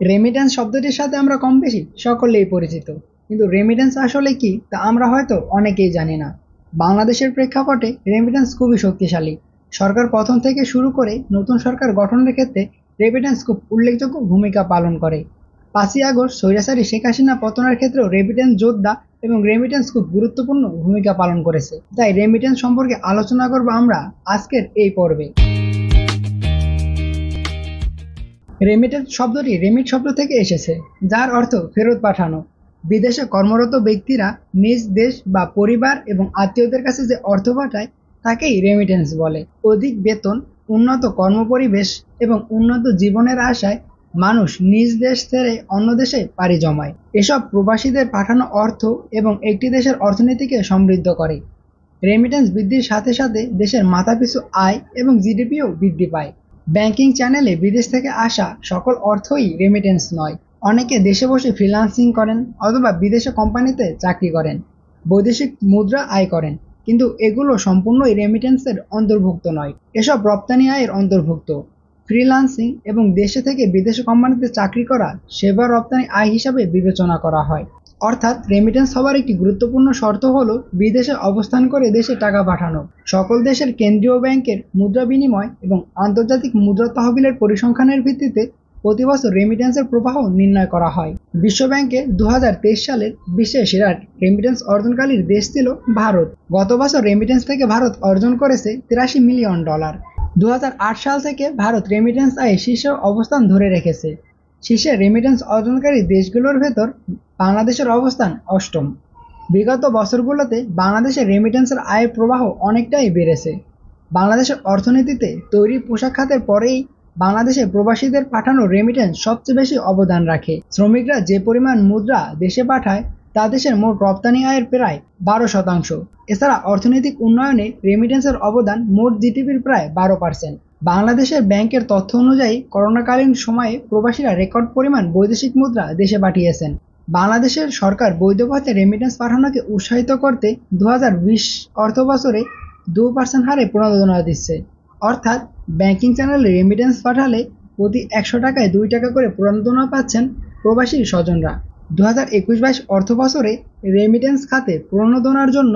Remittance শব্দটির সাথে আমরা কম বেশি সকলেই পরিচিত। কিন্তু রেমিট্যান্স আসলে কি, তা আমরা হয়তো অনেকেই জানি না। বাংলাদেশের প্রেক্ষাপটে রেমিট্যান্স খুবই শক্তিশালী। সরকার প্রথম থেকে শুরু করে নতুন সরকার গঠনের ক্ষেত্রে রেমিট্যান্স খুব উল্লেখযোগ্য ভূমিকা পালন করে। পাঁচই আগস্ট স্বৈরাচারী শেখ হাসিনা পতনের ক্ষেত্রেও রেমিট্যান্স যোদ্ধা এবং রেমিট্যান্স খুব গুরুত্বপূর্ণ ভূমিকা পালন করেছে। তাই রেমিট্যান্স সম্পর্কে আলোচনা করব আমরা আজকের এই পর্বে। রেমিটেন্স শব্দটি রেমিট শব্দ থেকে এসেছে, যার অর্থ ফেরত পাঠানো। বিদেশে কর্মরত ব্যক্তিরা নিজ দেশ বা পরিবার এবং আত্মীয়দের কাছে যে অর্থ পাঠায়, তাকেই রেমিটেন্স বলে। অধিক বেতন, উন্নত কর্মপরিবেশ এবং উন্নত জীবনের আশায় মানুষ নিজ দেশ ছেড়ে অন্য দেশে পাড়ি জমায়। এসব প্রবাসীদের পাঠানো অর্থ এবং একটি দেশের অর্থনীতিকে সমৃদ্ধ করে। রেমিটেন্স বৃদ্ধির সাথে সাথে দেশের মাথাপিছু আয় এবং জিডিপিও বৃদ্ধি পায়। ব্যাংকিং চ্যানেলে বিদেশ থেকে আসা সকল অর্থই রেমিটেন্স নয়। অনেকে দেশে বসে ফ্রিলান্সিং করেন অথবা বিদেশে কোম্পানিতে চাকরি করেন। বৈদেশিক মুদ্রা আয় করেন, কিন্তু এগুলো সম্পূর্ণই রেমিটেন্সের অন্তর্ভুক্ত নয়। এসব রপ্তানি আয়ের অন্তর্ভুক্ত। ফ্রিলান্সিং এবং দেশে থেকে বিদেশে কোম্পানিতে চাকরি করা সেবা রপ্তানি আয় হিসাবে বিবেচনা করা হয়। অর্থাৎ রেমিটেন্স হওয়ার একটি গুরুত্বপূর্ণ শর্ত হল বিদেশে অবস্থান করে দেশে টাকা পাঠানো। সকল দেশের কেন্দ্রীয় ব্যাংকের মুদ্রা বিনিময় এবং আন্তর্জাতিক মুদ্রা তহবিলের পরিসংখ্যানের ভিত্তিতে প্রতি বছর রেমিটেন্সের প্রবাহ নির্ণয় করা হয়। বিশ্বব্যাংকে দু সালের বিশ্বের সেরা রেমিটেন্স অর্জনকারীর দেশ ছিল ভারত। গত বছর রেমিটেন্স থেকে ভারত অর্জন করেছে তিরাশি মিলিয়ন ডলার। দু হাজার আট সাল থেকে ভারত রেমিটেন্স আয়ে শীর্ষ অবস্থান ধরে রেখেছে। শীর্ষে রেমিটেন্স অর্জনকারী দেশগুলোর ভেতর বাংলাদেশের অবস্থান অষ্টম। বিগত বছরগুলোতে বাংলাদেশের রেমিটেন্সের আয়ের প্রবাহ অনেকটাই বেড়েছে। বাংলাদেশের অর্থনীতিতে তৈরি পোশাক খাতের পরেই বাংলাদেশে প্রবাসীদের পাঠানো রেমিটেন্স সবচেয়ে বেশি অবদান রাখে। শ্রমিকরা যে পরিমাণ মুদ্রা দেশে পাঠায়, তা দেশের মোট রপ্তানি আয়ের প্রায় বারো শতাংশ। এছাড়া অর্থনৈতিক উন্নয়নে রেমিটেন্সের অবদান মোট জিডিপির প্রায় বারো পার্সেন্ট বাংলাদেশের ব্যাংকের তথ্য অনুযায়ী, করোনাকালীন সময়ে প্রবাসীরা রেকর্ড পরিমাণ বৈদেশিক মুদ্রা দেশে পাঠিয়েছেন। বাংলাদেশের সরকার বৈধ পথে রেমিটেন্স পাঠানোকে উৎসাহিত করতে দু হাজার বিশ অর্থ বছরে দু পার্সেন্ট হারে প্রণোদনা দিচ্ছে। অর্থাৎ ব্যাংকিং চ্যানেলে রেমিটেন্স পাঠালে প্রতি একশো টাকায় দুই টাকা করে প্রণোদনা পাচ্ছেন প্রবাসী স্বজনরা। দু হাজার একুশ বাইশ অর্থ বছরে রেমিটেন্স খাতে প্রণোদনার জন্য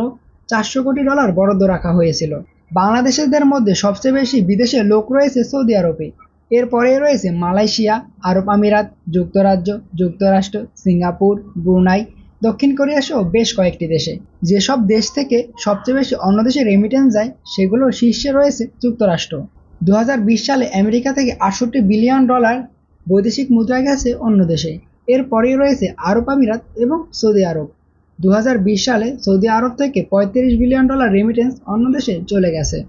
চারশো কোটি ডলার বরাদ্দ রাখা হয়েছিল। বাংলাদেশিদের মধ্যে সবচেয়ে বেশি বিদেশে লোক রয়েছে সৌদি আরবে। এরপরে রয়েছে মালয়েশিয়া, আরব আমিরাত, যুক্তরাজ্য, যুক্তরাষ্ট্র, সিঙ্গাপুর, ব্রুনাই, দক্ষিণ কোরিয়া সহ বেশ কয়েকটি দেশে। যেসব দেশ থেকে সবচেয়ে বেশি অন্য দেশে রেমিটেন্স যায়, সেগুলোর শীর্ষে রয়েছে যুক্তরাষ্ট্র। দু হাজার বিশ সালে আমেরিকা থেকে আটষট্টি বিলিয়ন ডলার বৈদেশিক মুদ্রা গেছে অন্য দেশে। এরপরেই রয়েছে আরব আমিরাত এবং সৌদি আরব। দু হাজার বিশ সালে সৌদি আরব থেকে পঁয়ত্রিশ বিলিয়ন ডলার রেমিটেন্স অন্য দেশে চলে গেছে।